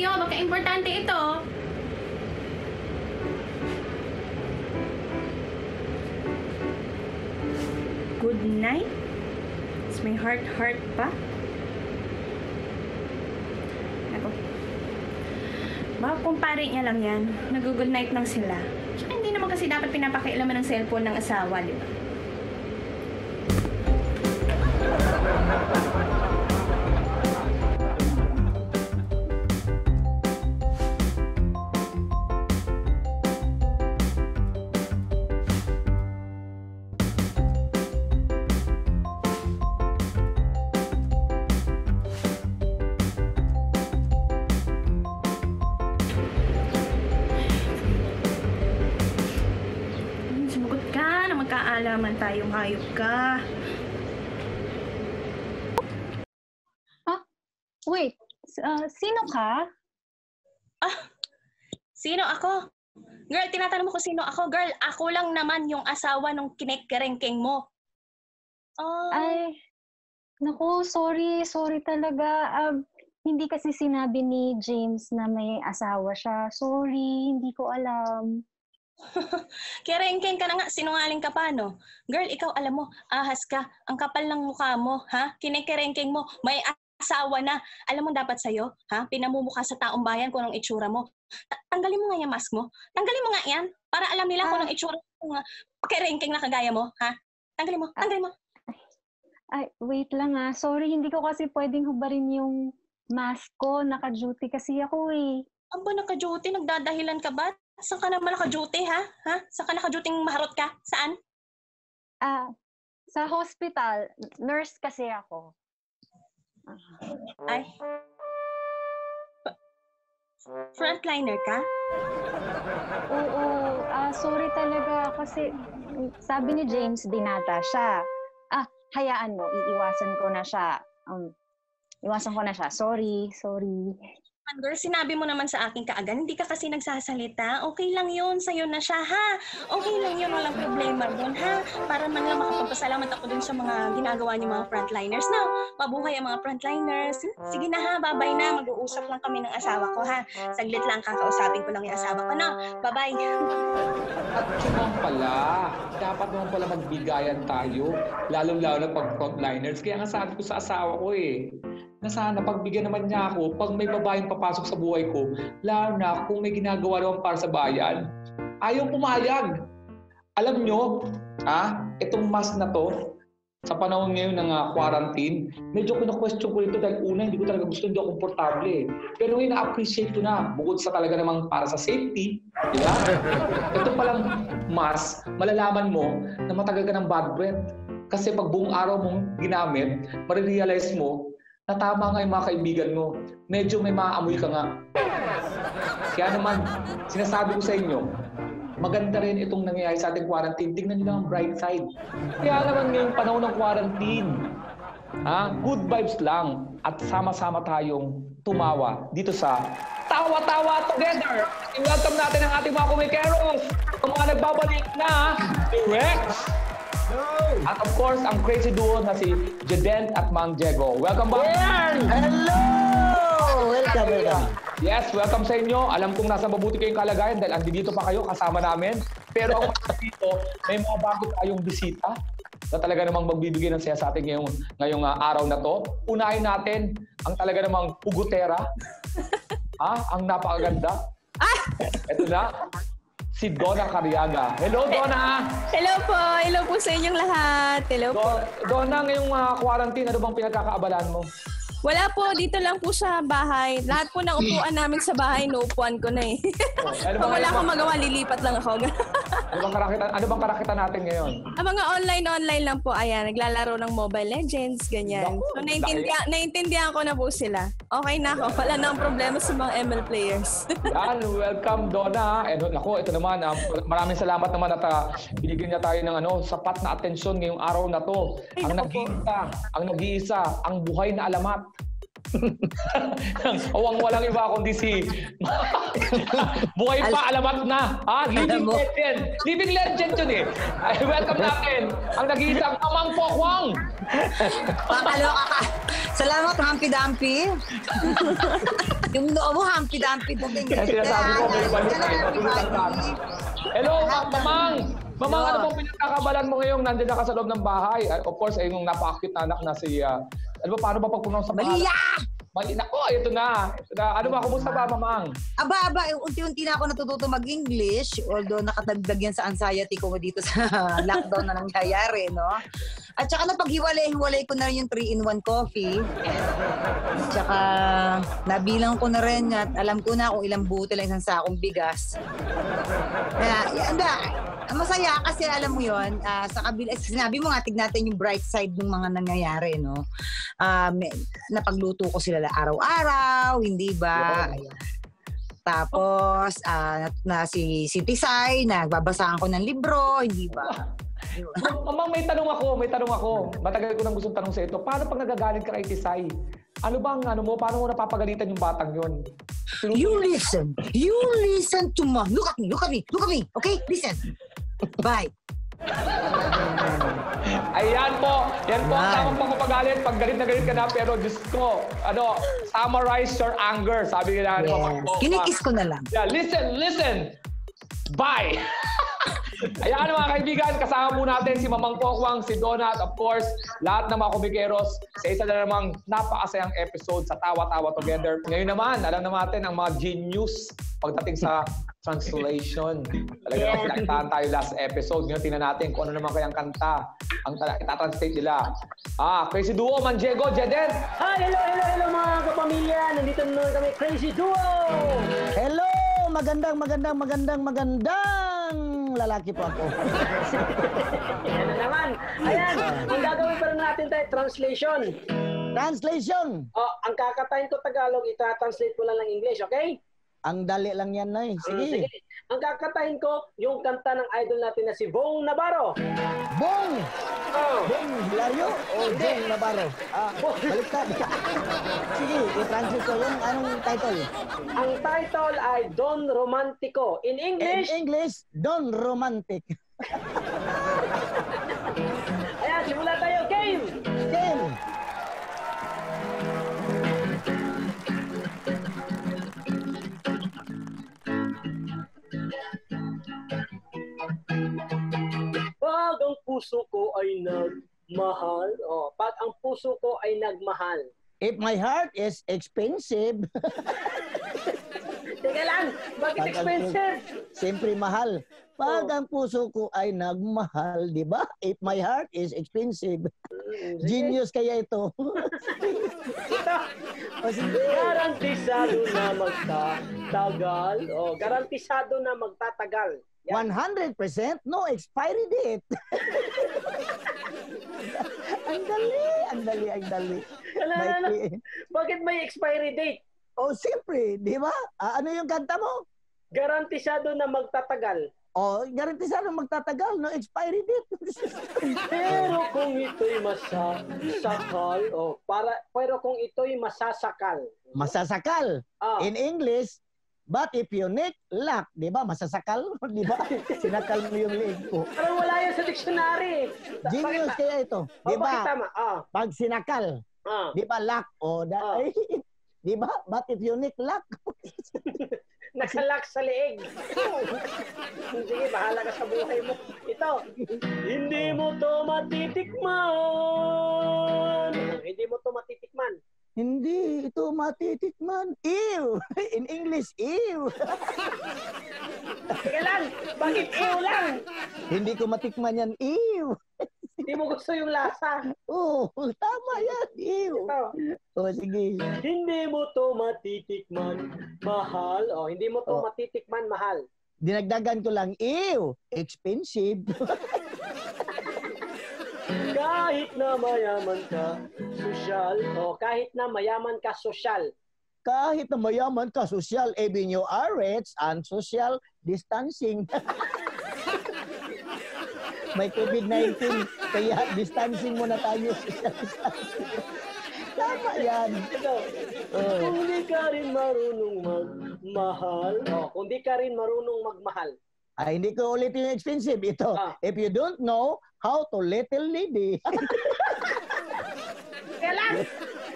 iyo. Baka importante ito. Good night? Is may heart-heart pa? Ako. Baka kumpare niya lang yan. Nag-good night lang sila. Hindi naman kasi dapat pinapakialaman ng cellphone ng asawa, di ba? Na magkaalaman tayong hayop ka. Wait, s- ah, sino ka? Sino ako? Girl, tinatanong mo ko sino ako. Girl, ako lang naman yung asawa nung kinekerengkeng mo. Oh, Ay, naku, sorry, sorry talaga. Um, hindi kasi sinabi ni James na may asawa siya. Sorry, hindi ko alam. kerengkeng ka na nga. Sinungaling ka pa, no? Girl, ikaw alam mo, ahas ka. Ang kapal ng mukha mo, ha? Kinekerengkeng mo. May asawa na. Alam mo dapat sa'yo, ha? Pinamumukha sa taong bayan kung anong itsura mo. Ta- tanggalin mo nga yung mask mo. Tanggalin mo nga yan. Para alam nila kung Ah. anong itsura mo. Kerengkeng na kagaya mo, ha? Tanggalin mo, tanggalin mo. Ay, wait lang ah. Sorry, hindi ko kasi pwedeng hubarin yung mask ko. Naka-duty kasi ako eh. Ang ba naka-duty? Nagdadahilan ka ba? Saan ka naman naka-duty, ha? Ha? Saan ka naka-duty maharot ka? Saan? Ah, sa hospital, nurse kasi ako. Ay. Pa- Frontliner ka? Oo, ah, sorry talaga kasi sabi ni James dinata siya. Ah, hayaan mo, iiwasan ko na siya. Um, iwasan ko na siya. Sorry, sorry. Girl, sinabi mo naman sa akin kaagad, hindi ka kasi nagsasalita. Okay lang yun, sa'yo na siya, ha? Okay lang yun, walang problema dun, ha? Para man lang makapagpasalamat ako dun sa mga ginagawa niyo mga frontliners. Now, mabuhay ang mga frontliners. Sige na ha, babay na. Mag-uusap lang kami ng asawa ko, ha? Saglit lang, kakausapin ko lang yung asawa ko, no? Bye-bye. At yun pala, dapat naman pala magbigayan tayo, lalong-lalo na pag frontliners. Kaya nga sabi ko sa asawa ko eh, na sana pagbigyan naman niya ako, pag may babaeng papasok sa buhay ko, lalo na kung may ginagawa naman para sa bayan, ayaw pumayag. Alam nyo, ah, itong mask na to, sa panahon ngayon ng ah, quarantine, medyo kino-question ko ito dahil una, hindi ko talaga gusto, hindi ako komportable. eh. Pero ngayon, na-appreciate ko na. Bukod sa talaga namang para sa safety, di ba? ito palang mask, malalaman mo na matagal ka ng bad breath. Kasi pag buong araw mong ginamit, marirealize mo na tama nga yung mga kaibigan mo. Medyo may maaamoy ka nga. Kaya naman, sinasabi ko sa inyo, maganda rin itong nangyayari sa ating quarantine. Tingnan nyo lang ang bright side. Kaya naman ngayong panahon ng quarantine, ha, good vibes lang at sama-sama tayong tumawa dito sa Tawa-Tawa Together. I-welcome natin ang ating mga kumikeros, ang mga nagbabalik na Rex. At of course, ang crazy duo na si Jedent at Mang Diego. Welcome back! Hello! Welcome, welcome. Yes, welcome sa inyo. Alam kong nasa mabuti kayong kalagayan dahil andito pa kayo kasama namin. Pero ako dito, may mga bago tayong bisita na talaga namang magbibigay ng saya sa atin ngayong, ngayong ah, araw na to. Unahin natin ang talaga namang pugutera. ha? Ang napakaganda. Ito na, si Donna Cariaga. Hello, Donna! Hello po! Hello po sa inyong lahat! Hello po! Do- Donna, ngayong ah, quarantine, ano bang pinagkakaabalan mo? Wala po, dito lang po sa bahay. Lahat po ng upuan namin sa bahay, naupuan ko na eh. Ano Pag bang, wala ano akong magawa, lilipat lang ako. ano bang karakitan, ano bang karakitan natin ngayon? Ang mga online-online lang po, ayan, naglalaro ng Mobile Legends, ganyan. So, naiintindihan, naiintindihan ko na po sila. Okay na ako. Wala na akong problema sa mga ML players. Yan, welcome Donna. And nako, ito naman, ah, maraming salamat naman at ah, binigyan niya tayo ng ano, sapat na atensyon ngayong araw na to. Ay, ang nag-iisa, ang nag-iisa, ang buhay na alamat. Awang walang iba kundi si... Buhay pa, alamat na. Ha? Living mo. legend. Living legend yun eh. Welcome natin ang nag-iisang Mamang Pokwang. Pakaloka ka. Salamat, Humpy Dumpy. yung noo mo, Humpy Dumpy. Kaya sinasabi ko, may balik. Hello, Ma- Mamang! Mamang, ano bang pinagkakabalan mo ngayong nandiyan na ka sa loob ng bahay? Ay, Of course, ay yung napaka-cute na anak na si... ah, ano ba, paano ba pag-pronounce sa pangalan? Malia! Mali na. Oh, ito na. Ito na. Ano ba, kumusta ba, Mamang? Aba, aba, unti-unti na ako natututo mag-English. Although nakadagdag yan sa anxiety ko dito sa lockdown na nangyayari, no? At saka napaghiwalay-hiwalay ko na rin yung 3-in-1 coffee. At saka nabilang ko na rin at alam ko na kung ilang butil ang isang sakong bigas. Kaya, yan na. Masaya kasi alam mo yon ah, sa kabila, sinabi mo nga, tignan natin yung bright side ng mga nangyayari, no? Um, napagluto ko sila araw-araw, hindi ba? Ayan. Tapos, ah, na, na si, si Tisay, nagbabasaan ko ng libro, hindi ba? Ma- Mamang, may tanong ako, may tanong ako. Matagal ko nang gustong tanong sa ito. Paano pag nagagalit ka kay Tisay? Ano bang, ano mo, paano mo napapagalitan yung batang yun? You listen. You listen to me. Look at me. Look at me. Look at me. Okay? Listen. Bye. Ayan po, yan po ang tamang pagpapagalit. Pag galit na galit ka na, pero Diyos ko, ano, summarize your anger. Sabi nila, ano, Yes. Mamang Kinikis ko na lang. Yeah, listen, listen. Bye! Ayan mga kaibigan, kasama po natin si Mamang Pokwang, si Donat, of course, lahat ng mga komikeros sa isa na namang napakasayang episode sa Tawa-Tawa Together. Ngayon naman, alam naman natin ang mga genius pagdating sa translation. Talaga yes. pinagtaan tayo last episode. Ngayon, tingnan natin kung ano naman kayang kanta ang itatranslate nila. Ah, Crazy Duo, Manjego, Jeden. Hi! Hello, hello, hello mga kapamilya! Nandito na naman kami, Crazy Duo! Hello! Magandang, magandang, magandang, magandang lalaki po ako. Yan na naman. Ayan, ang gagawin pa rin natin tayo, translation. Translation! Oh, ang kakatayin ko Tagalog, ita-translate ko lang ng English, okay? Ang dali lang yan, Nay. Mm, Sige. Ang kakatayin ko, yung kanta ng idol natin na si Bong Navarro. Bong! Oh. Bong Hilario o Bong Navarro? Ah, baliktad. Sige, i-translate ko yung anong title. Ang title ay Don Romantico. In In English, English, Don Romantic. ayan, simula tayo, game! Game! Puso ko ay nagmahal, oh, pag ang puso ko ay nagmahal, If my heart is expensive, Teka lang, bakit Pag expensive? siyempre mahal. Pag Oh. ang puso ko ay nagmahal, di ba? If my heart is expensive. Mm. Genius kaya ito. o sige. Garantisado na magtatagal. Oh, garantisado na magtatagal. Yan. 100% no expiry date. ang dali, ang dali, ang dali. Maikli. Bakit may expiry date? Oh, siyempre, di ba? Ah, ano yung kanta mo? Garantisado na magtatagal. Oh, garantisado magtatagal, no expiry date. Pero kung ito'y masasakal, oh, para, pero kung ito'y masasakal, Masasakal. ah, In English, but if you nick, lock. Di ba? Masasakal. Di ba? Sinakal mo yung leg ko. parang wala yan sa dictionary. Genius kaya ito. oh, Di bakit ba? tama? Ah, Pag sinakal, ah. di ba lock? O, da, Ah. di ba? But if you nick, lock. Nakalak sa leeg. Sige, bahala ka sa buhay mo. Ito, hindi mo to matitikman. Hindi mo to matitikman. Hindi ito matitikman. Ew! In English, ew! Sige lang, bakit ew lang? Hindi ko matikman yan. Ew! Hindi mo gusto yung lasa. Oh, tama yan. Ew! Ito, O, sige. hindi mo to matitikman, mahal. O, hindi mo to Oh. matitikman, mahal. Dinagdagan ko lang, ew! Expensive. Kahit na mayaman ka, sosyal. O, kahit na mayaman ka, sosyal. Kahit na mayaman ka, social avenue are rates and social distancing. May COVID-19, kaya distancing muna tayo. Tama yan. Oh. kung di ka rin marunong magmahal, oh, kung di ka rin marunong magmahal, Ay, hindi ko ulit yung expensive. Ito, Ah. if you don't know how to little lady. Kaya lang!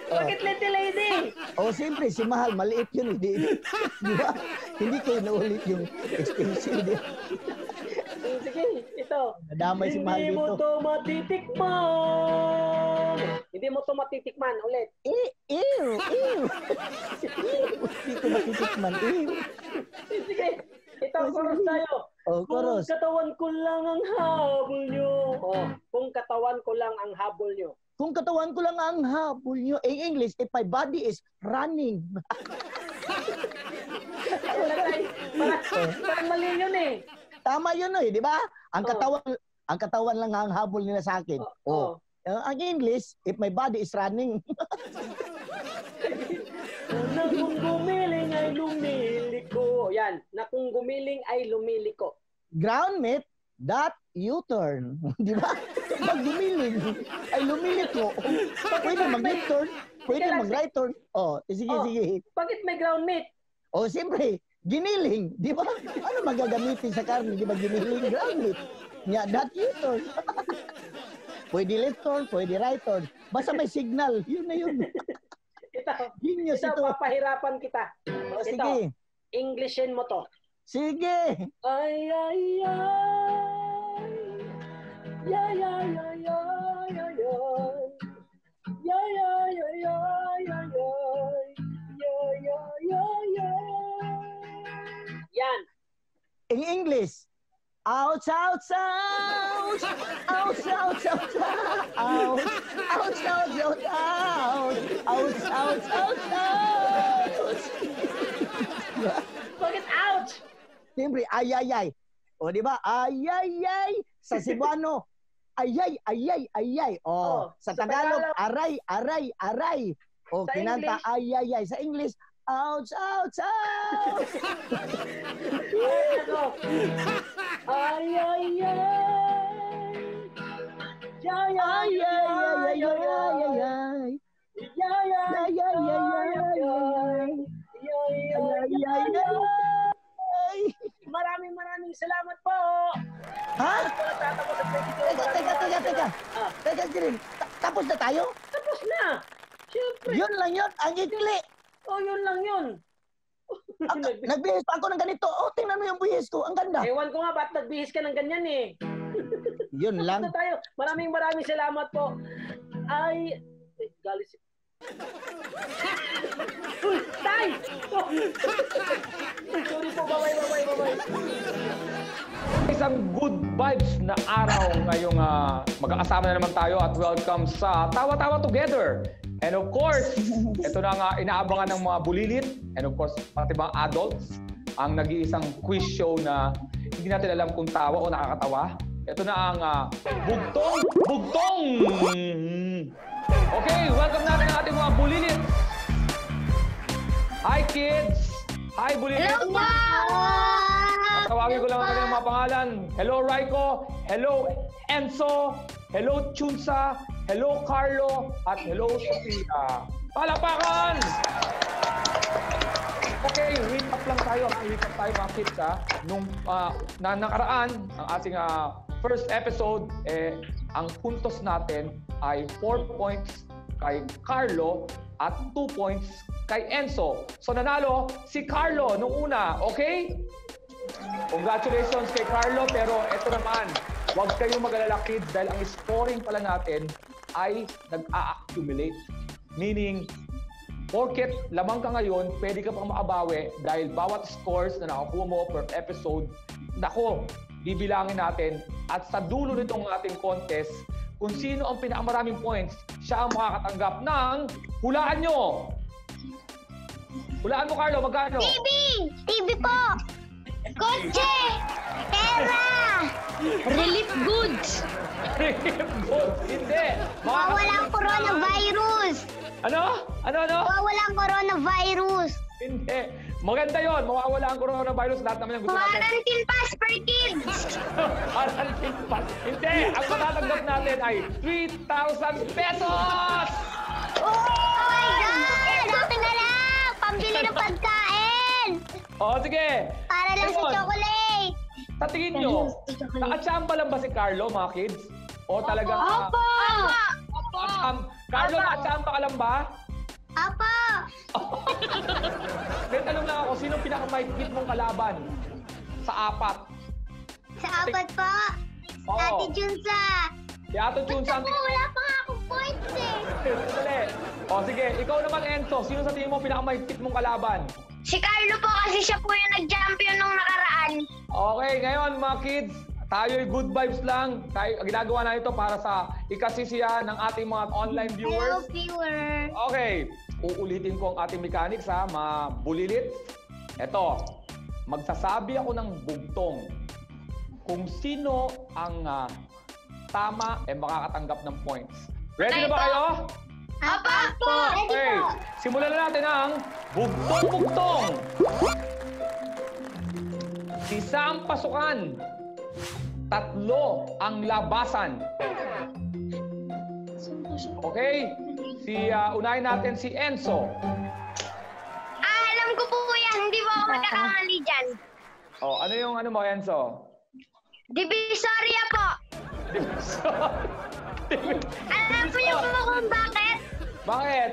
Bakit little lady? o, siyempre, si Mahal, maliit yun. Hindi, di ba? Hindi ko inuulit yung expensive. Sige, ito. Nadamay si Mahal Hindi mo dito. to matitikman. Hindi mo to matitikman. Ulit. Eh, ew, ew. Ew. Hindi ko matitikman. Ew. Sige. Ito, chorus tayo. O, Kung koros. katawan ko lang ang habol nyo. Oh, kung katawan ko lang ang habol nyo. Kung katawan ko lang ang habol nyo. In English, if my body is running. Parang, parang mali yun eh. Tama yun eh, di ba? Ang Oo. katawan, ang katawan lang ang habol nila sa akin. Oh. Oh. Uh, ang English, if my body is running. Na kung gumiling ay lumiliko. Yan. Na kung gumiling ay lumiliko. ground meat, that U-turn. Di ba? Pag gumiling, ay lumilit ko. Pwede mag-left turn, pwede mag-right turn. Oh, sige, Oh. sige. Bakit may ground meat? Oh, siyempre, giniling. Di ba? Ano magagamitin sa karne? Di ba giniling meat? Nga, that U-turn. pwede left turn, pwede right turn. Basta may signal. Yun na yun. Ito. Genius Ito, ito. papahirapan kita. Oh, Ito. sige. Englishin mo to. Sige. Ay, ay, ay. Ya, ya, ya, ya, ya, ya. Ya, ya, ya, ya, ya, ya. Ya, ya, ya, ya. Yan. In English, Ouch, ouch, ouch! Ouch, ouch, ouch, ouch! Ouch, ouch, ouch, ouch! Ouch, ouch, ouch, ouch! Bakit ouch? Siyempre, ay, ay, ay. O, di ba? Ay, ay, ay! Sa Cebuano, ayay, ayay, ayay. O, oh, sa Tagalog, aray, aray, aray. O, kinanta, ay, ay, ay. Sa English, ouch, ouch, ouch. Ay, ako. Ay, ay, ay. Ay, ay, ay, ay, ay, ay, ay. Ay, ay, ay, ay, ay, ay. Ay, ya, ay, ya. ay. Maraming maraming salamat po. Ha? Teka, teka, teka, teka. Ah. Teka. Ta- Tapos na tayo? Tapos na. Siyempre. Yun lang yun. Ang ikli. Oh, yun lang yun. Ah, Nagbihis pa ako ng ganito. Oh, tingnan mo yung bihis ko. Ang ganda. Ewan ko nga, ba't nagbihis ka ng ganyan eh? Yun Tapos lang. na tayo. Maraming maraming salamat po. Ay, ay galit si... Uy, tay! Oh. Sorry po, babay, babay, babay. Isang good vibes na araw ngayong ah, magkakasama na naman tayo at welcome sa Tawa-Tawa Together. And of course, ito na nga inaabangan ng mga bulilit and of course pati mga adults ang nag-iisang quiz show na hindi natin alam kung tawa o nakakatawa. Ito na ang ah, Bugtong Bugtong! Okay, welcome natin ang ating mga bulilit. Hi kids! Hi bulilit! Tawagin ko lang ang kanilang mga pangalan. Hello, Raiko. Hello, Enzo. Hello, Chunsa. Hello, Carlo. At hello, Sofia. Palapakan! Okay, recap lang tayo. ha? Recap tayo mga kids ha. Nung ah, na nakaraan, ang ating ah, first episode, eh, ang puntos natin ay 4 points kay Carlo at 2 points kay Enzo. So nanalo si Carlo nung una, okay? Congratulations kay Carlo, pero ito naman, huwag kayong mag-alala kids dahil ang scoring pala natin ay nag-a-accumulate. Meaning, porket lamang ka ngayon, pwede ka pang makabawi dahil bawat scores na nakakuha mo per episode, nako, bibilangin natin at sa dulo nitong ating contest, kung sino ang pinakamaraming points, siya ang makakatanggap ng hulaan nyo. Hulaan mo, Carlo, magkano? TV! TV po! Kotse! Pera! Relief goods! Good. Hindi. Mawawalang coronavirus! Ano? Ano, ano? Mawawalang coronavirus! Hindi. Maganda yon. Mawawala ang coronavirus. Lahat naman yung gusto natin. Quarantine pass per kids! Quarantine pass. Hindi. Ang matatanggap natin ay 3,000 pesos! Uy! O, sige. Para lang sa Ayun. chocolate. Sa tingin nyo, nakachamba lang ba si Carlo, mga kids? O talagang... Opo! Nakacham- Carlo, nakachamba ka lang ba? Opo! May tanong lang ako, sino pinakamaikit mong kalaban? Sa apat. Sa apat po. Oo. Ate Junsa. Si Ato Basta Chunsan. po, wala pa nga akong points eh. Sandali. O sige, ikaw naman Enzo, sino sa tingin mo pinakamaikit mong kalaban? Si Carlo po kasi siya po yung nag-champion nung nakaraan. Okay, ngayon mga kids, tayo'y good vibes lang. Tayo, ginagawa na ito para sa ikasisiya ng ating mga online Hello, viewers. viewer. Okay, uulitin ko ang ating mechanics ha, mabulilit. Ito, magsasabi ako ng bugtong. Kung sino ang ah, tama, eh makakatanggap ng points. Ready na ba kayo? Apa po. Ready Okay, po. simulan na natin ang bugtong-bugtong. Isa ang pasukan. Tatlo ang labasan. Okay? Si ah, unahin natin si Enzo. Ah, alam ko po yan. Hindi po ako nagkakamali dyan. Oh, ano yung ano mo, Enzo? Divisoria po. Alam po niyo po kung bakit? Bakit?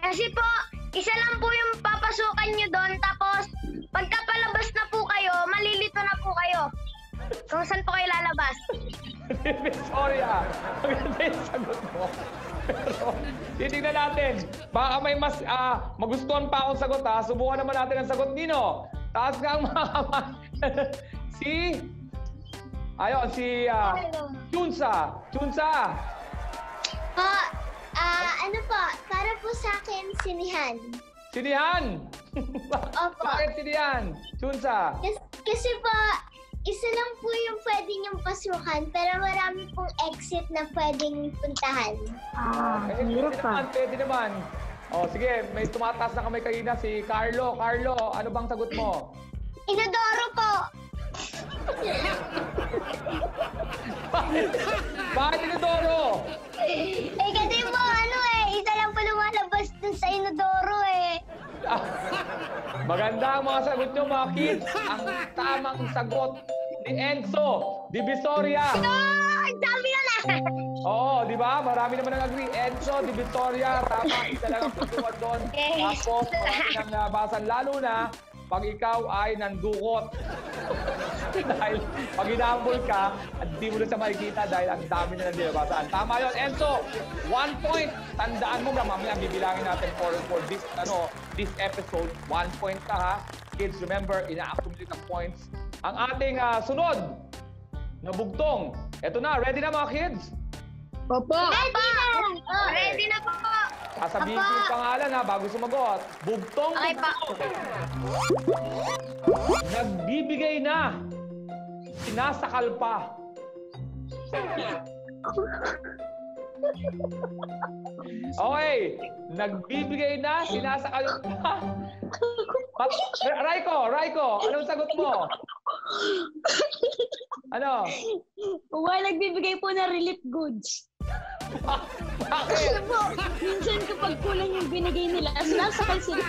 Kasi po, isa lang po yung papasukan nyo doon. Tapos, pagka palabas na po kayo, malilito na po kayo. Kung saan po kayo lalabas. Victoria, maganda yung sagot mo. Pero, titignan natin. Baka may mas ah, magustuhan pa akong sagot ha. Subukan naman natin ang sagot. Nino, taas ka ang mga kamay. si... Ayun, si uh, Chunsa. Chunsa. Po, ah, ano po, para po sa akin, sinihan. Sinihan. Opo. Bakit sinihan? Chunsa. Kasi, kasi po, isa lang po yung pwede niyong pasukan, pero marami pong exit na pwedeng puntahan. Eh, pwede naman, pwede naman. Oh, sige, may tumataas na kamay kanina si Carlo. Carlo, ano bang sagot mo? Inodoro po. Bakit Inodoro? Eh, kasi po, ano eh, isa lang po lumalabas dun sa inodoro eh. Maganda ang mga sagot nyo, mga kids. Ang tamang sagot ni Enzo Divisoria. Oh, ang dami na na. Oo, di ba? Marami naman ang agree. Enzo Divisoria, tama. Isa lang ang tutukan doon. Tapos, marami nang nabasan. Lalo na, pag ikaw ay nandukot. dahil pag inambol ka, at di mo na siya makikita dahil ang dami na nang nilabasan. Tama yon Enzo, one point. Tandaan mo na mamaya bibilangin natin for, for this, ano, this episode. One point ka ha. Kids, remember, ina-accumulate ang points. Ang ating ah, sunod na bugtong. Eto na, ready na mga kids? Opo. Ready na. Oh, ready na po. Sasabihin ko yung pangalan ha, bago sumagot. Bugtong Okay pa. Nagbibigay na. Sinasakal pa. Okay. Nagbibigay na, sinasakal pa. Pat- Raiko, Raiko, anong sagot mo? Ano? Well, nagbibigay po ng relief goods. Bakit? po, minsan kapag kulang yung binigay nila, sinasakal sila.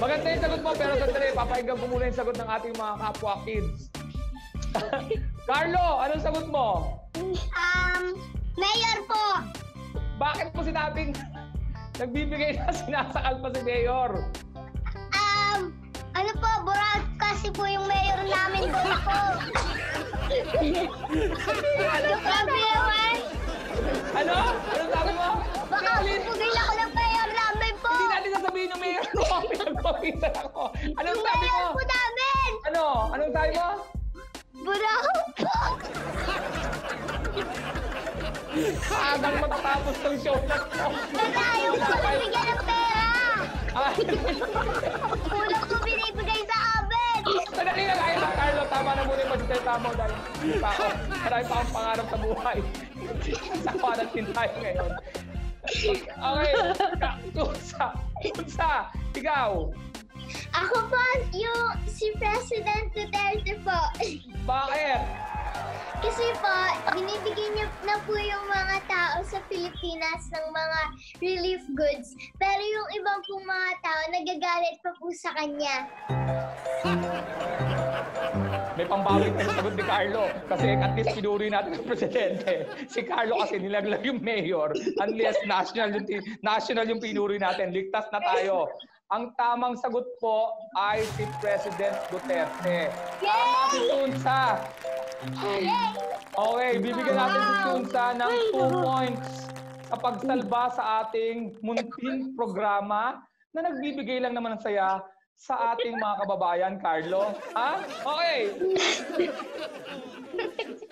Maganda yung sagot mo, pero sandali, papahinggan ko muna yung sagot ng ating mga kapwa kids. Carlo, anong sagot mo? Um, mayor po. Bakit mo sinabing nagbibigay na sinasakal pa si Mayor? Um, ano po, Borat kasi po yung mayor namin po. Lang po naman. Ano? Sabi mo? Baka pupugil ako ng mayor namin po. Hindi natin sasabihin yung Mayor ko. Pinagpapisan ako. Anong Yung sabi mo? mayor po namin. Ano? Anong sabi mo? Borat po. Agang matatapos ng show na to. Tayo po nabigyan ng pera. Kulang po binibigay sa magsalita mo dahil pa ako, marami pa akong pangarap sa buhay. sa quarantine tayo ngayon. Okay, Ka- Kunsa, Kunsa, ikaw, Ako po yung si President Duterte po. bakit? Kasi po, binibigyan niyo na po yung mga tao sa Pilipinas ng mga relief goods. Pero yung ibang pong mga tao, nagagalit pa po sa kanya. May pambawit na sagot ni Carlo. Kasi at least pinuri natin ang presidente. Si Carlo kasi nilaglag yung mayor. Unless national yung, ti- national yung pinuri natin. Ligtas na tayo. Ang tamang sagot po ay si President Duterte. Tama si Tunsa. Okay, bibigyan natin si Tunsa ng 2 points sa pagsalba sa ating munting programa na nagbibigay lang naman ng saya sa ating mga kababayan, Carlo. Ha? Okay.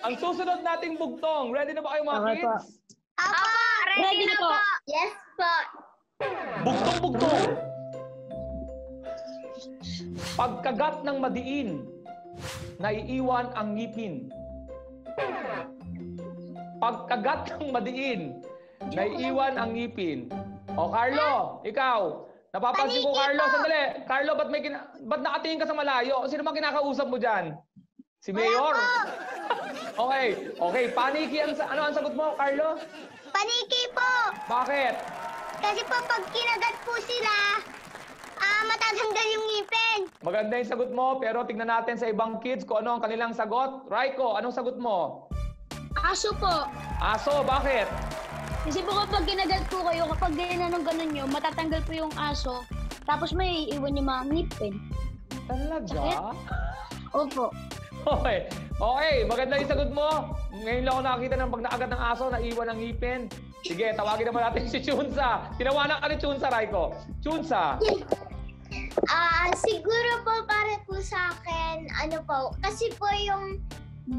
Ang susunod nating bugtong. Ready na ba kayo mga Okay po. kids? Apo, ready, Ready na po. po. Yes po. Bugtong-bugtong. Pagkagat ng madiin, naiiwan ang ngipin. Pagkagat ng madiin, naiiwan ang ngipin. O Carlo, ikaw, napapansin ko Carlo, po. sandali. Carlo, ba't, may kina- ba't nakatingin ka sa malayo? Sino bang kinakausap mo dyan? Si Mayor? okay, okay. Paniki ang, sa- ano ang sagot mo, Carlo? Paniki po. Bakit? Kasi po, pag kinagat po sila, ah, matatanggal yung ngipin. Maganda yung sagot mo, pero tignan natin sa ibang kids kung ano ang kanilang sagot. Raiko, anong sagot mo? Aso po. Aso, bakit? Kasi po kapag kinagat po kayo, kapag ginanong ganun nyo, matatanggal po yung aso. Tapos may iwan yung mga ngipin. Talaga? Opo. Okay. Okay, maganda yung sagot mo. Ngayon lang ako nakakita ng pag naagat ng aso, naiwan ang ngipin. Sige, tawagin naman natin si Chunsa. Tinawanan ka ni Chunsa, Raiko. Chunsa, Ah, siguro po para po sa akin, ano po, kasi po yung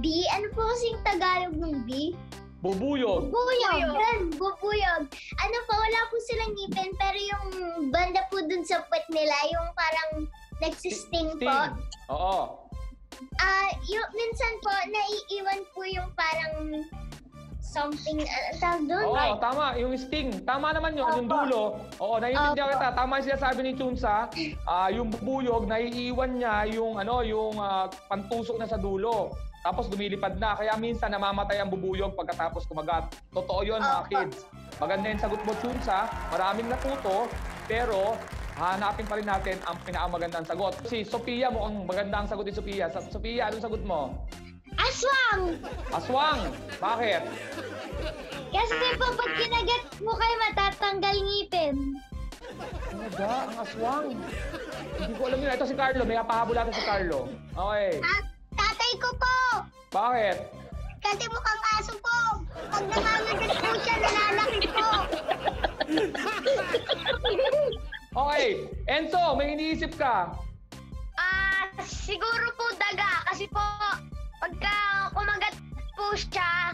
B, ano po kasing Tagalog ng B? Bubuyog. Bubuyog. Yan, bubuyog. Ano po, wala po silang ngipin, pero yung banda po dun sa puwet nila, yung parang nagsisting po. Oo. Ah, yung minsan po, naiiwan po yung parang something, ano tawag doon? Oo, tama. Yung sting. Tama naman yun. Yung Opo. dulo. Oo, naiintindihan kita. Tama yung sinasabi ni Chunsa. Ah, yung bubuyog, naiiwan niya yung, ano, yung ah, pantusok na sa dulo. Tapos lumilipad na. Kaya minsan namamatay ang bubuyog pagkatapos kumagat. Totoo yun, mga Opo. kids. Maganda yung sagot mo, Chunsa. Maraming natuto. Pero, hanapin pa rin natin ang pinakamagandang sagot. Si Sophia, mukhang maganda ang sagot ni Sophia. Sa- Sophia, anong sagot mo? Aswang! Aswang. Bakit? Kasi po, pag kinagat mo kayo, matatanggal ngipin. Talaga, ang aswang. Hindi ko alam yun. Ito si Carlo. May pahabol natin si Carlo. Okay. At tatay ko po! Bakit? Kasi mukhang aso po. Pag nangangagat po siya, nalalaki po. Okay. Enzo, may iniisip ka. Ah, siguro po daga. Kasi po, pagka kumagat po siya,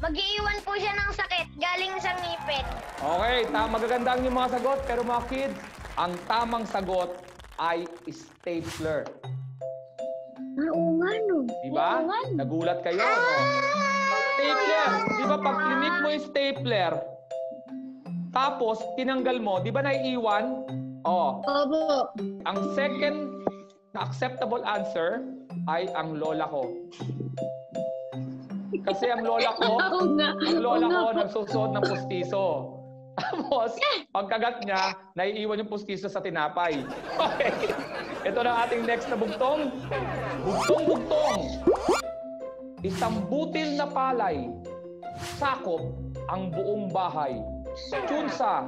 mag-iiwan po siya ng sakit galing sa ngipin. Okay, ta magaganda ang mga sagot. Pero mga kids, ang tamang sagot ay stapler. Oo nga, no. Di ba? Nagulat kayo, no? Stapler. Di ba pag klinik mo yung stapler, tapos tinanggal mo, di ba naiiwan? Oh, Opo. ang second na acceptable answer ay ang lola ko. Kasi ang lola ko, ang lola ko nagsusuot ng pustiso. Tapos, pagkagat niya, naiiwan yung pustiso sa tinapay. Okay. Ito na ang ating next na bugtong. Bugtong-bugtong. Isang butil na palay, sakop ang buong bahay. Chunsa,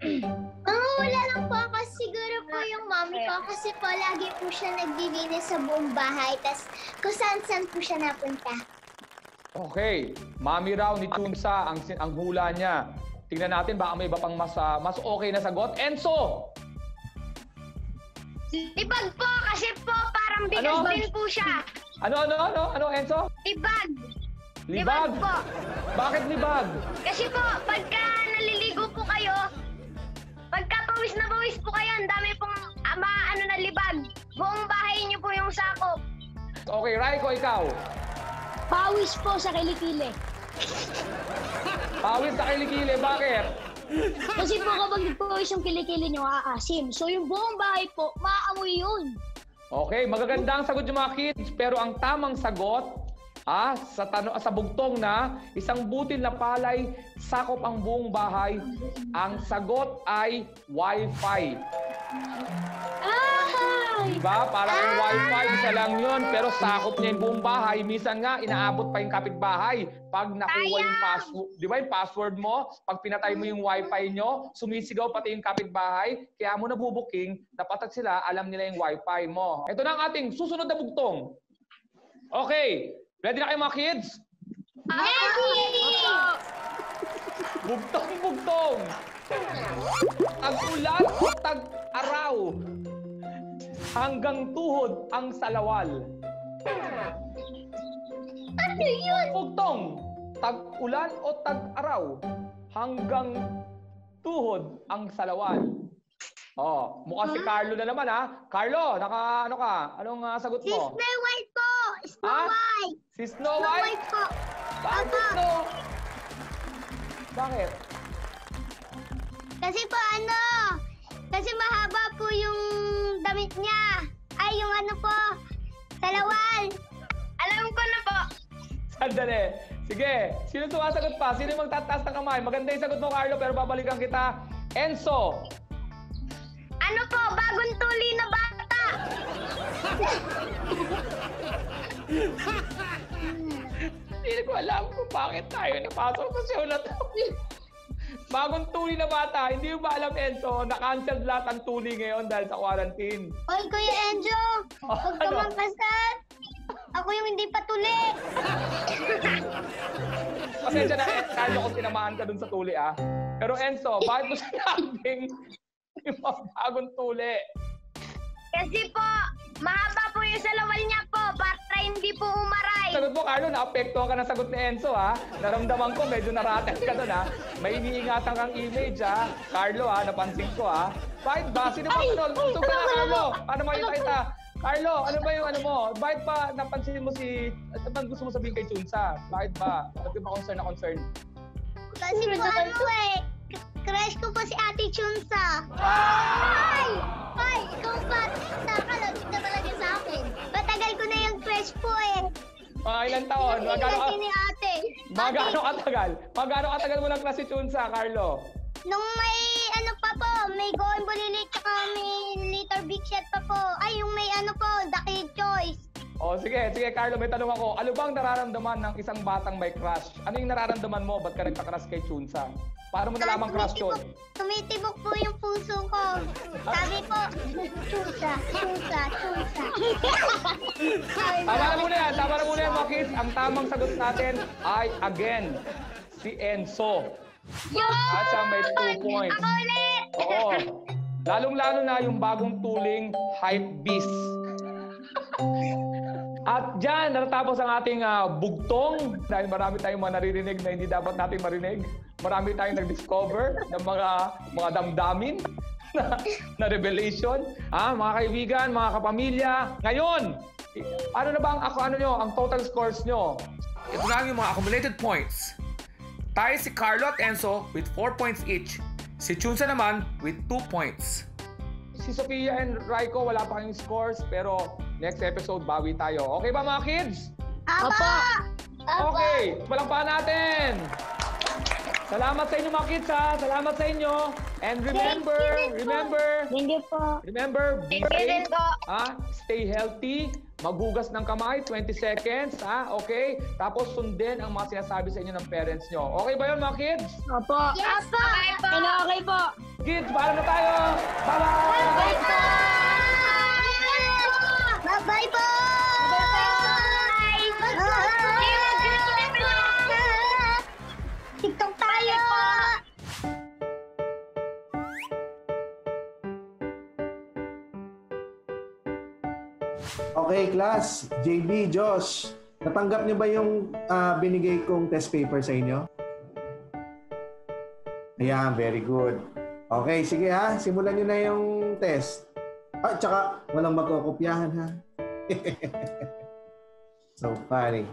Ang wala lang po ako, siguro po yung mommy ko kasi po lagi po siya naglilinis sa buong bahay. Tapos kung saan-saan po siya napunta. Okay, mami raw ni Chunsa ang ang hula niya. Tingnan natin baka may iba pang mas ah, mas okay na sagot. Enzo, Libag po kasi po parang bigas Ano? din po siya. ano ano ano ano Enzo? Libag. Libag. po. Bakit libag? Kasi po, pagka naliligo po kayo, pagka pawis na pawis po kayo, ang dami pong ama, ano na libag. Buong bahay niyo po yung sakop. Okay, Raiko, ikaw. Pawis po sa kilikili. Pawis sa kilikili, bakit? Kasi po kapag nagpawis yung kilikili nyo, aasim. So yung buong bahay po, maaamoy yun. Okay, magaganda ang sagot yung mga kids, pero ang tamang sagot Ah, sa tano sa bugtong na isang butil na palay sakop ang buong bahay. Ang sagot ay Wi-Fi. Diba? Parang ang Wi-Fi, isa lang yun. Pero sakop niya yung buong bahay. Minsan nga, inaabot pa yung kapitbahay. Pag nakuha yung password, di ba yung password mo, pag pinatay mo yung Wi-Fi nyo, sumisigaw pati yung kapitbahay. Kaya mo nabubuking, dapat at sila, alam nila yung Wi-Fi mo. Ito na ang ating susunod na bugtong. Okay. Ready na kayo mga kids? Bugtong, bugtong. Tag-ulan tag-araw? Hanggang tuhod ang salawal. Ano yun? Bugtong. Tag-ulan o tag-araw? Hanggang tuhod ang salawal. Oh, mukhang si Carlo na naman ha. Carlo, naka ano ka? Anong ah, sagot Si mo? Snow White po! Snow Ah? White! Si Snow Snow White? White po! Bakit Apa. Snow? Bakit? Kasi po ano, kasi mahaba po yung damit niya. Ay, yung ano po, salawal. Alam ko na po. Sandali. Sige, sino sumasagot pa? Sino yung magtataas ng kamay? Maganda yung sagot mo, Carlo, pero babalikan kita. Enzo! Ano po, bagong tuli na bata. Hindi ko alam kung bakit tayo napasok sa show na to. Bagong tuli na bata. Hindi mo ba alam, Enzo? Na-cancel lahat ang tuli ngayon dahil sa quarantine. Oy, Kuya Enjo, Oh, huwag ka ano? magpasal. Ako yung hindi pa tuli. Pasensya na, eh, Carlo, kung tinamaan ka dun sa tuli, ah. Pero Enzo, bakit mo sinabing yung bagong tuli? Kasi po, mahaba po yung salawal niya po para hindi po umaray. Sagot mo, Carlo, naapektuhan ka ng sagot ni Enzo, ha? Naramdaman ko, medyo naratel ka doon, ha? May iniingatan kang image, ha? Carlo, ha? Napansin ko, ha? Bakit ba? Sino ba? Ano? Gusto ka na, Carlo? Paano makita kita? Carlo, ano ba yung ano mo? Bakit ba napansin mo si... Ano bang gusto mo sabihin kay Chunsa? Bakit ba? Bakit ba concern na concern? Kasi po ano eh, crush ko po si Ate Chunsa. Ay! Ay! Ikaw ba? Crush po eh. Mga ilang taon? Magkano ka... Ni ate. Magkano Ate, katagal? Magkano katagal mo lang klase Chunsa, Carlo? Nung may ano pa po, may Goen Bulili tsaka may Liter Big Shot pa po. Ay, yung may ano po, The Kid Choice. O sige, sige Carlo, may tanong ako. Ano bang nararamdaman ng isang batang may crush? Ano yung nararamdaman mo? Ba't ka nagka-crush kay Chunsa? Paano mo nalaman crush yun? Tumitibok po yung puso ko. Sabi po, Chunsa, Chunsa, Chunsa. Ay, Tama na muna yan, tama na muna yan mga kids. Ang tamang sagot natin ay again, si Enzo. At siya may two points. Ako ulit! Oo. Lalong-lalo na yung bagong tuling hype beast. At dyan, natatapos ang ating ah, bugtong dahil marami tayong mga naririnig na hindi dapat nating marinig. Marami tayong nag-discover ng mga mga damdamin na, na revelation. Ah, mga kaibigan, mga kapamilya. Ngayon, ano na ba ang ako ano nyo, ang total scores nyo? Ito na yung mga accumulated points. Tayo si Carlo at Enzo with 4 points each. Si Chunsa naman with 2 points. Si Sofia and Raiko wala pa kayong scores pero next episode bawi tayo. Okay ba mga kids? Apa! Okay, palakpakan natin! Salamat sa inyo mga kids ha! Salamat sa inyo! And remember, remember, Thank you po. remember, be Thank you safe, po. ha? stay healthy, maghugas ng kamay, 20 seconds, ha? Okay? Tapos sundin ang mga sinasabi sa inyo ng parents nyo. Okay ba yun mga kids? Opo. Yes po! Okay po! Ano, okay po. Kids, paalam na tayo! Bye-bye! Bye po! Bye-bye po! Okay, class. JB, Josh, natanggap niyo ba yung ah, binigay kong test paper sa inyo? Ayan, very good. Okay, sige ha. Simulan niyo na yung test. Ah, tsaka walang magkokopyahan ha. so funny.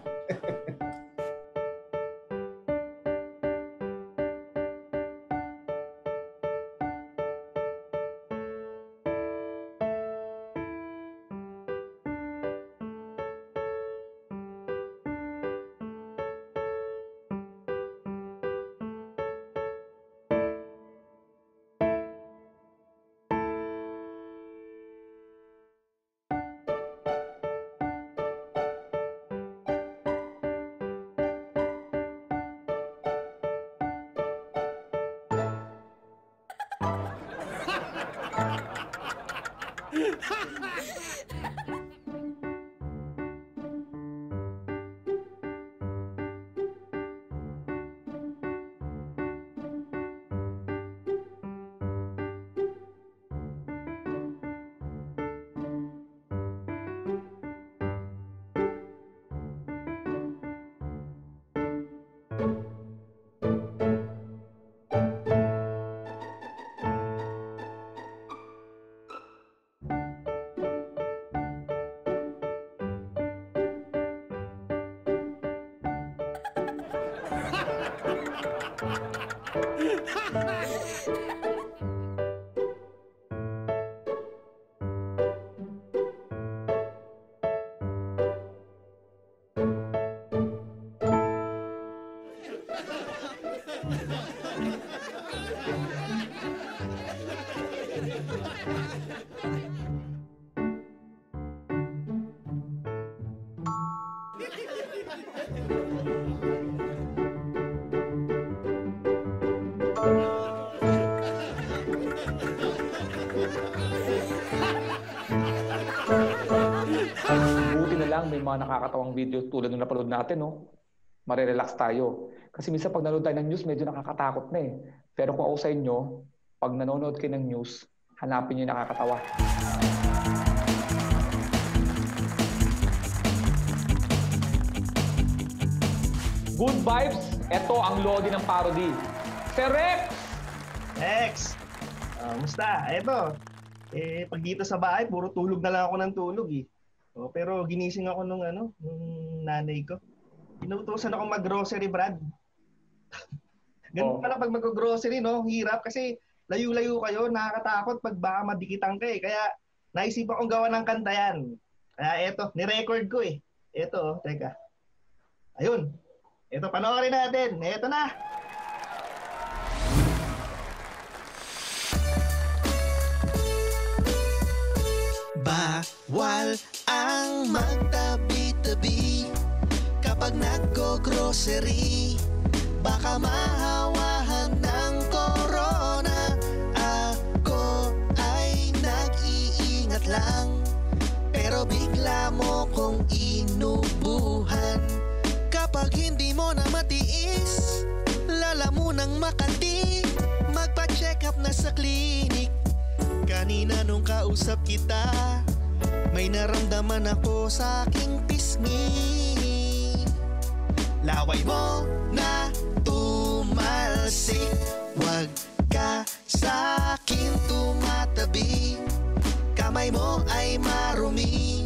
Mga nakakatawang video tulad ng napanood natin, no? Marirelax tayo. Kasi minsan pag nanonood tayo ng news, medyo nakakatakot na eh. Pero kung ako sa inyo, pag nanonood kayo ng news, hanapin niyo yung nakakatawa. Good vibes, ito ang Lodi ng parody. Sir Rex! Rex! Ah, musta? Eto. Eh, pag dito sa bahay, puro tulog na lang ako ng tulog eh. Oh, pero ginising ako nung ano, nung nanay ko. Inutusan ako mag-grocery, Brad. Ganun Oh. pala pag mag-grocery, no? Hirap kasi layo-layo kayo, nakakatakot pag baka madikitan ka eh. Kaya naisipan kong gawa ng kanta yan. Kaya eto, ni-record ko eh. Eto, oh, teka. Ayun. Eto, panoorin natin. Eto na. Bawal ang magtabi-tabi Kapag nagko-grocery. Baka mahawahan ng corona. Ako ay nag-iingat lang Pero bigla mo kong inubuhan. Kapag hindi mo na matiis Lala mo ng Makati Magpa-check up na sa klinik Kanina nung kausap kita May naramdaman ako sa aking pisngi. Laway mo na tumalsik Huwag ka sa akin tumatabi. Kamay mo ay marumi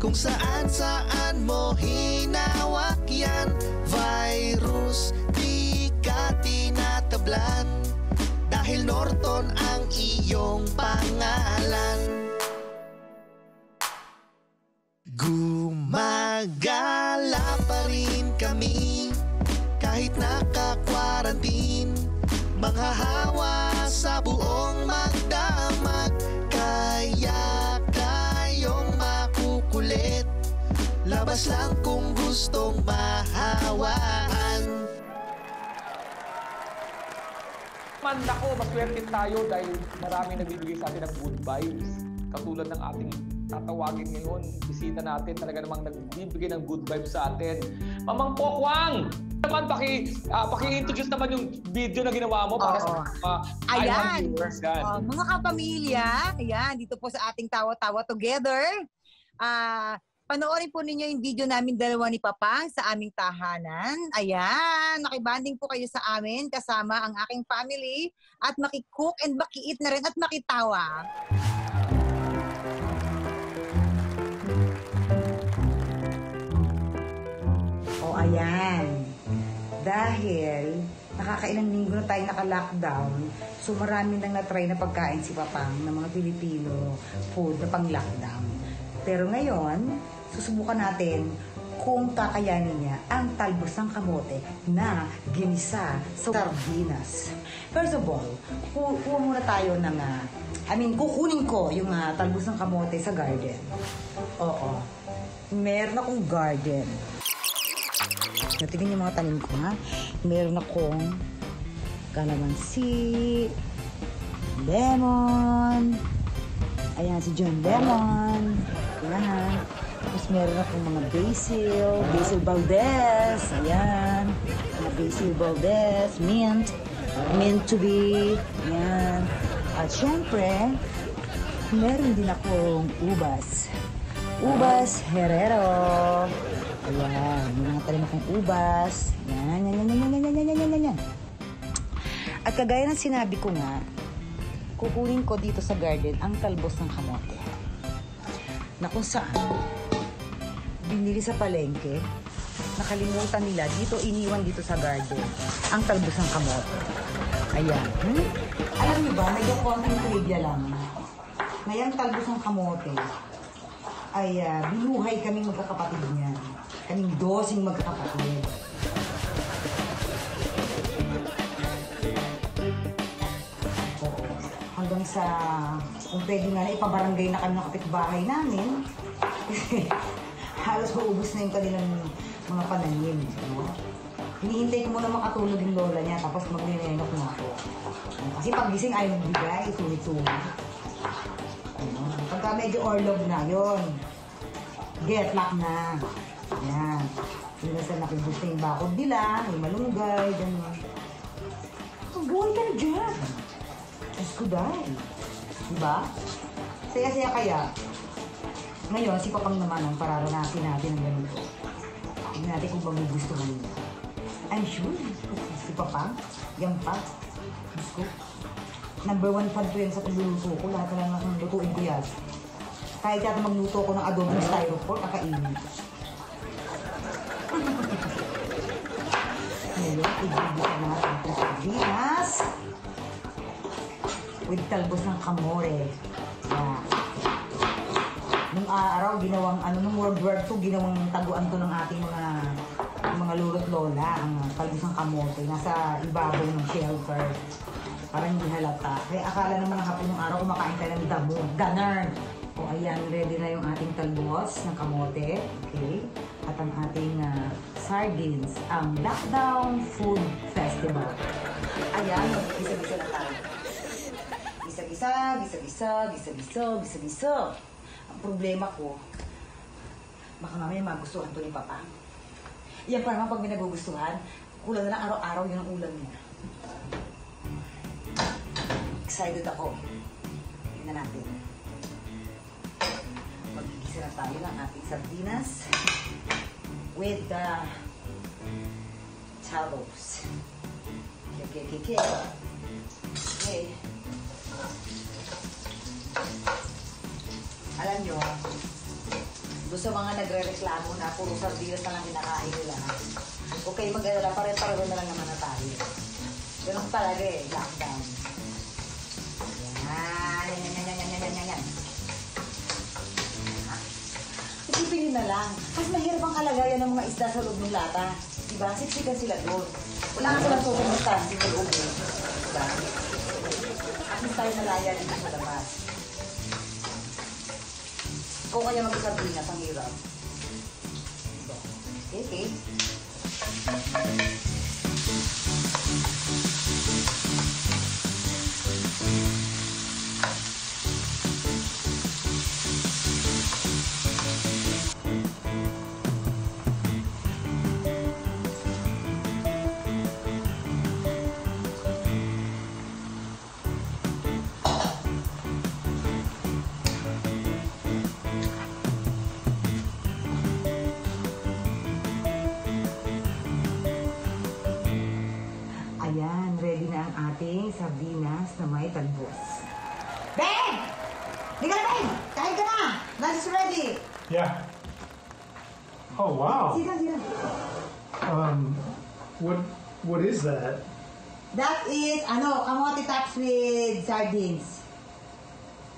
Kung saan saan mo hinawak yan. Virus di ka tinatablan Norton ang iyong pangalan. Gumagala pa rin kami Kahit naka-quarantine. Manghahawa sa buong magdamag Kaya kayong makukulit. Labas lang kung gustong mahawaan Man ako, maswerte tayo dahil maraming nagbibigay sa atin ng good vibes. Katulad ng ating tatawagin ngayon, bisita natin talaga namang nagbibigay ng good vibes sa atin. Mamang Pokwang! Naman, paki, ah, paki-introduce naman yung video na ginawa mo para sa Oo. mga Ayan. viewers. Yan. Oh, mga kapamilya, ayan, dito po sa ating Tawa-Tawa Together. Ah, panoorin po ninyo yung video namin dalawa ni Papang sa aming tahanan. Ayan, nakibanding po kayo sa amin kasama ang aking family at makikook and makiit na rin at makitawa. O ayan, dahil nakakailang linggo na tayo naka-lockdown, so marami nang na-try na pagkain si Papang ng mga Pilipino food na pang-lockdown. Pero ngayon, susubukan natin kung kakayanin niya ang talbos ng kamote na ginisa sa sardinas. First of all, ku- kuha muna tayo ng, ah, I mean, kukunin ko yung ah, talbos kamote sa garden. Oo. Meron akong garden. Natignan yung mga tanim ko, ha? Meron akong kalamansi, lemon, ayan si John Lemon, ayan. Tapos meron akong mga basil, basil Valdez, ayan. Mga basil Valdez, mint, mint to be, ayan. At syempre, meron din akong ubas. Ubas Herrero. Ayan, mga talim akong ubas. Yan, yan, yan, yan, yan, yan, yan, yan, yan, yan, yan. At kagaya ng sinabi ko nga, kukunin ko dito sa garden ang talbos ng kamote. Na kung saan, binili sa palengke nakalimutan nila, dito iniwan dito sa garden, ang talbos ng kamote. Ayan. Hmm? Alam niyo ba, medyo konting trivia lang. Ngayang talbos ng kamote, ay ah, binuhay kaming magkakapatid niyan. Kaming dosing magkakapatid. Oo. Hanggang sa, kung pwede nga ipabarangay na kami ng kapitbahay namin, halos maubos na yung kanilang mga pananim. No? Hinihintay ko muna makatulog yung lola niya, tapos magninenok na ako. Kasi pagising ayaw magbigay, sulit-sulit. Ano? Pagka medyo orlog na, yon Get luck na. Yan. Minsan nakigusto yung bakod nila, may malunggay, gano'n. Oh, buhay ka na dyan. Diyos ko dahil. Diba? Saya-saya kaya. Ngayon, si Papang naman ang pararanasin natin ng ganito. Tignan natin kung ba may gusto niya. I'm sure. Si Papang, yan pa. Diyos ko. Number one fan ko yan sa pagluluto ko. Lahat lang ang lutuin ko yan. Kahit yata magluto ko ng adobo ng styrofoam, kakainin. Ngayon, ibibigyan natin ito sa Venus with talbos ng kamore. Araw, ginawang, ano, nung World War II, ginawang taguan to ng ating mga mga lolo't lola, ang uh, talbos ng kamote, nasa ibabaw ng shelter. Para hindi halata. Kaya akala naman ng hapon ng araw, kumakain tayo ng damo. Ganern! O ayan, ready na yung ating talbos ng kamote. Okay? At ang ating ah, sardines, ang Lockdown Food Festival. Ayan, mag-gisa-gisa na tayo. Gisa-gisa, gisa-gisa, gisa-gisa, gisa-gisa. Problema ko, baka mamaya magustuhan to ni Papa. Yan pa naman pag may nagugustuhan, kulang na lang araw-araw yun ang ulam niya. Excited ako. Tingnan natin. Magigisa na tayo ng ating sardinas with the talos. Okay, okay, okay. Okay. Alam nyo, doon sa mga nagre-reklamo na puro sardinas na lang kinakain nila, kayo mag-alala, pare-pareho na lang naman na tayo. Ganun talaga eh, lockdown. Yan, yan, yan, yan, yan, yan, yan, yan, yan. Isipin nyo na lang, mas mahirap ang kalagayan ng mga isda sa loob ng lata. Diba? Siksikan sila doon. Wala ka silang social distancing sa loob. Diba? At least tayo nalaya dito sa labas. Kung kaya mag-sardina, panghirap. Okay, okay. What what is that? That is, ano, kamote tops with sardines.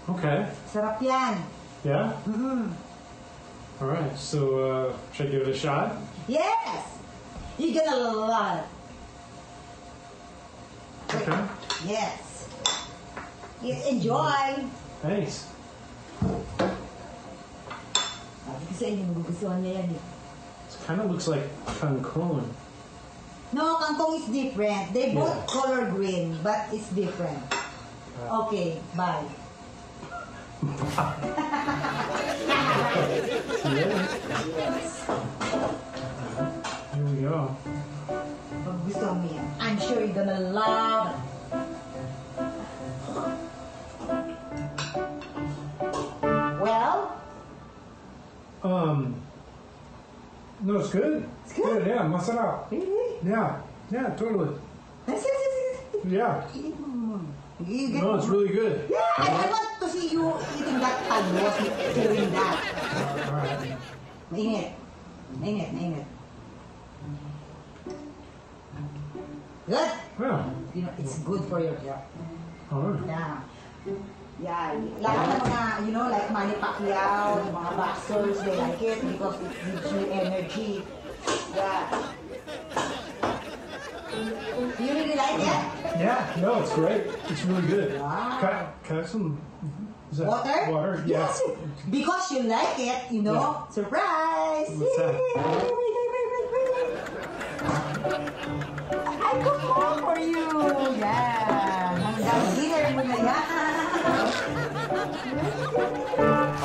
Okay. Sarap yan. Yeah. Mm-hmm. All right. So uh, should I give it a shot? Yes! You're gonna love it. Okay. Yes. Yes, enjoy! Thanks. Sabi ko sa inyo, magugustuhan niya yan eh. It kind of looks like Cancun. No, kangkong is different. They both Yeah. color green, but it's different. Okay, bye. Here we go. Magugustuhan mo yan. I'm sure you're gonna love it. Well, Um. No, it's good. It's good. Yeah, yeah, mess it. Really? Yeah, yeah, totally. That's it. That's it. Yeah. Mm. No, it's really good. Yeah, I, I want to see you eating that pagos, doing that. Alright. Mainit. Mainit, mainit. Good? Yeah. You know, it's good for your job. Alright. Yeah. Yeah, lahat ng mga, you know, like Manny Pacquiao, mga boxers, they like it because it gives you energy. Yeah. Do you really like it? Yeah, no, it's great. It's really good. Wow. Can, can I have some Water? Water, yeah. Yes. Because you like it, you know. Surprise! What's that? I cook more for you. Yeah. Dinner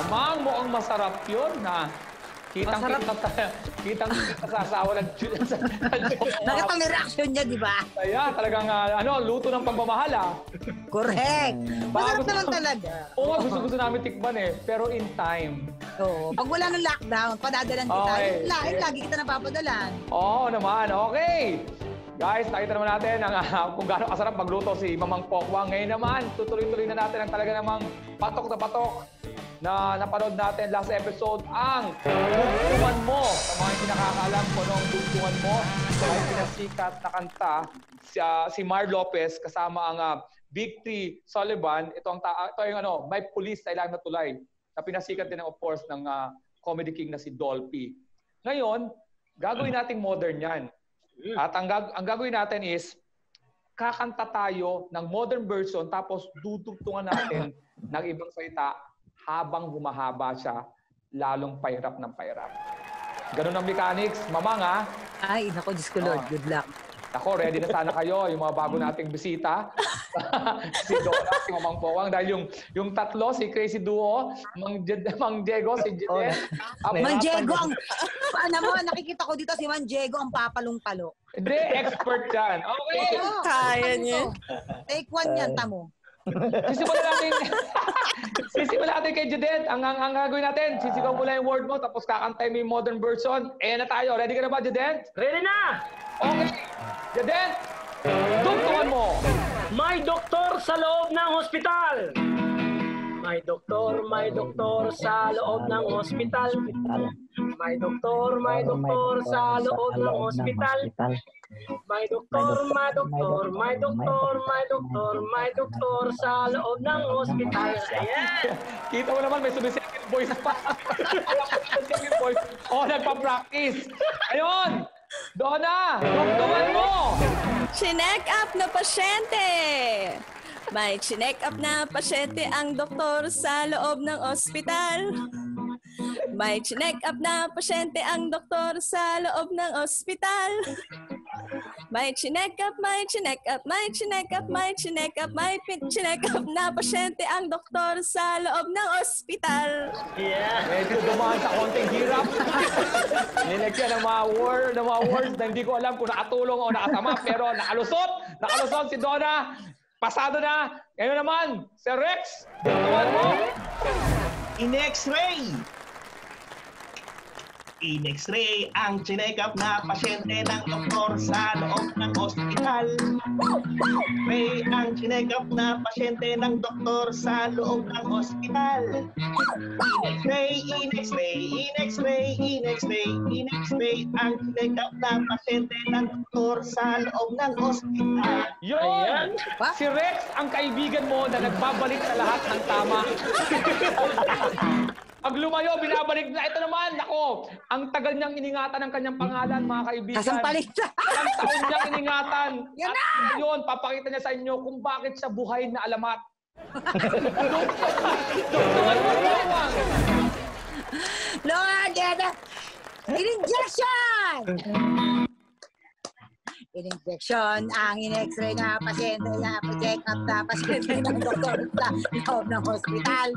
mo mukhang masarap yun na kitang Masarap. kita tayo. Kitang kita sa asawa ng sa Nakita mo yung reaction niya, di ba? Kaya talagang ah, ano, luto ng pagmamahal ah. Correct. Masarap Bago- naman talaga. Oo, nga, gusto gusto namin tikman eh, pero in time. Oo. Pag wala ng lockdown, padadalan kita. Okay. Lain, lagi kita napapadalan. Oo naman, okay. Guys, nakita naman natin ang, ah, kung gaano kasarap magluto si Mamang Pokwang. Ngayon naman, tutuloy-tuloy na natin ang talaga namang patok na patok na napanood natin last episode ang Dugtungan Mo. Sa mga hindi nakakaalam kung anong Dugtungan Mo, ay pinasikat na kanta si, ah, si Mar Lopez kasama ang ah, Big T Sullivan. Ito ang ito yung ano, may pulis sa ilang na tulay na pinasikat din of course ng ah, comedy king na si Dolphy. Ngayon, gagawin nating modern yan. At ang, gag- ang gagawin natin is, kakanta tayo ng modern version tapos dudugtungan natin ng ibang salita habang humahaba siya, lalong pahirap ng pahirap. Ganun ang mechanics. Mamang ha? Ay, nako, Diyos ko Lord. Oh. Good luck. Ako, ready na sana kayo, yung mga bago nating bisita. si Dora, si Mamang Powang. Dahil yung, yung tatlo, si Crazy Duo, Mang, Jed, Mang Diego, si Jedet. Man Diego, ang, ano mo, nakikita ko dito si Man Diego, ang papalong-palo. Hindi, expert yan. Okay. Kaya niya. Take one yan, tamo. Sisimulan natin. Sisimulan natin kay Jedet. Ang, ang, ang gagawin natin, sisigaw mo lang yung word mo, tapos kakantay mo yung modern version. Ayan na tayo. Ready ka na ba, Jedet? Ready na! Okay. Jedet, tugtungan mo. May doktor sa loob ng hospital. May doktor, may doktor sa loob ng hospital. May doktor, may doktor sa loob ng hospital. May doktor, may doktor, may doktor, may doktor, may doktor sa loob ng hospital. Ayan! Kita mo naman, may sumisecond voice pa. Alam ko yung second voice. Oh, nagpa-practice. Ayun! Donna, tugtungan mo. Chinek up na pasyente! May chinek up na pasyente ang doktor sa loob ng ospital. May chinek up na pasyente ang doktor sa loob ng ospital. May chinek up, may chinek up, may chinek up, may chinek up, may chinek up na pasyente ang doktor sa loob ng ospital. Yeah. Medyo dumaan sa konting hirap. Nilagyan ng mga word, ng mga words na hindi ko alam kung nakatulong o nakasama, pero nakalusot. Nakalusot si Donna. Pasado na. Ngayon naman, Sir Rex, tugtungan mo. In X-ray! In X-ray ang chinek-up na pasyente ng doktor sa loob ng ospital. Ray ang chinek-up na pasyente ng doktor sa loob ng ospital. In X-ray, in X-ray, in X-ray, in X-ray, in X-ray ang chinek-up na pasyente ng doktor sa loob ng ospital. Yun! Si Rex ang kaibigan mo na nagbabalik sa lahat ng tama. Pag lumayo, binabalik na. Ito naman, nako, ang tagal niyang iningatan ng kanyang pangalan, mga kaibigan. Sasampalin siya. Ilang taon niyang iningatan. Yan At yun, papakita niya sa inyo kung bakit siya buhay na alamat. Lord, yan In-injection! In-injection ang in-x-ray na pasyente na pa-check up na pasyente ng doktor sa loob ng hospital.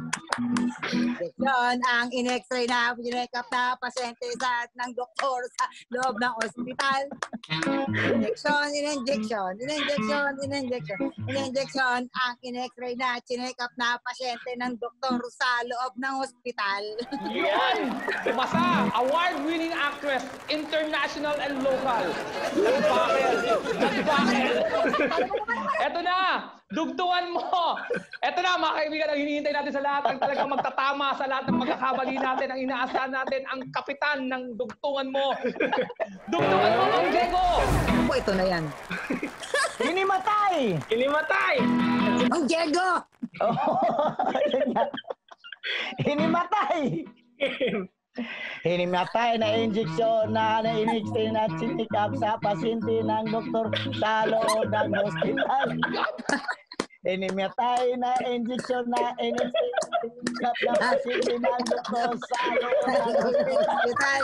Injection ang in-x-ray na check up na pasyente sa ng doktor sa loob ng hospital. Injection, in-injection, in-injection, in-injection, in-injection ang in-x-ray na check up na pasyente ng doktor sa loob ng hospital. Yan! Masa, award-winning actress, international and local. Bakit? Eto na! Dugtungan mo! Eto na, mga kaibigan, ang hinihintay natin sa lahat, ang talagang magtatama sa lahat ng pagkakamali natin, ang inaasahan natin, ang kapitan ng dugtungan mo. Dugtungan mo, Mang Diego! Po, ito na yan. Hinimatay! Hinimatay! Ang Diego! Hinimatay! Hinimatay na injeksyon na na-injection na sinikap sa pasyente ng doktor sa loob ng hospital. Hinimatay na injeksyon na injection na pasyente ng doktor sa loob ng hospital.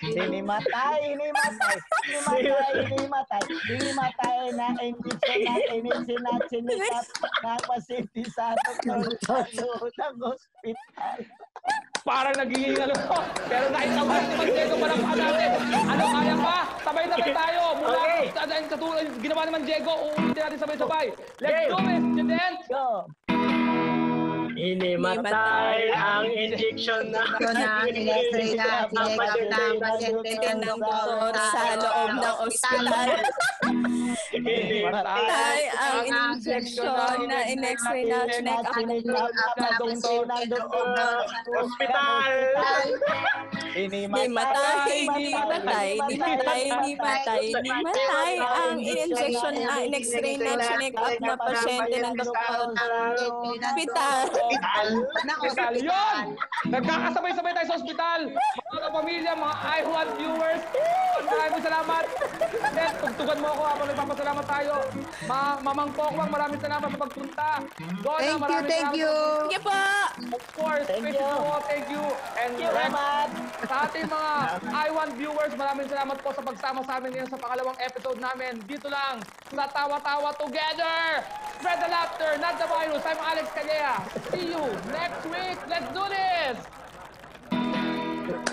Hinimatay, hinimatay, hinimatay, hinimatay, hinimatay na injection na injection na sinikap ng pasyente sa doktor sa loob hospital. Parang nagiging ano. Pero naitawas ni Mang Diego para pa natin. Ano, kaya pa? Sabay-sabay tayo. Mula Okay. sa sa katulad ginawa ni Mang Diego, uulitin natin sabay-sabay. Let's do it, students! Go! Hinimatay ang injection na Ito na, in-x-ray na, sinekap na ang pasyente ng doktor sa loob ng ospital. Tay ang injection na in-x-ray na chinek up ng doktor ng doktor Hospital! Di matay, di matay, di matay, di matay, di matay ang in-injection na in-x-ray na chinek up na pasyente ng doktor hospital. Hospital yun! Nagkakasabay-sabay tayo sa ospital. Mga kapamilya, mga iHuan viewers, maraming salamat. Then, tugtugan mo ako habang nagpapasalamat tayo. Ma Mamang Pokwang, maraming salamat sa pagpunta. Donna, Thank you, thank salamat you. sa- Sige po! Of course, Thank Tracy you. po, thank you. And Thank you, Rex, sa ating mga iWant viewers, maraming salamat po sa pagsama sa amin ngayon sa pangalawang episode namin. Dito lang, sa Tawa-Tawa Together! Spread the laughter, not the virus. I'm Alex Calea. See you next week. Let's do this!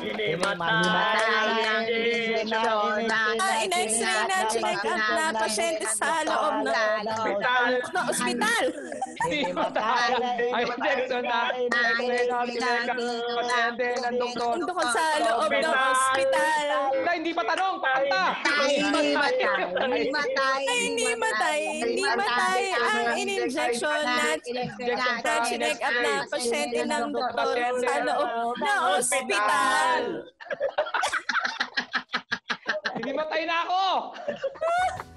Hinimatay ang injection na Ah, in-x-ray na chinek up na pasyente sa loob ng Hospital! na ospital. Di matay ang injection na pasyente ng doktor. Sa loob ng ospital. Na, hindi pa tanong, pakanta! Hindi matay, hindi matay, Ay, hindi matay, hindi matay ang in-injection na na chinek up na pasyente ng doktor sa loob ng ospital. Hindi matay na ako!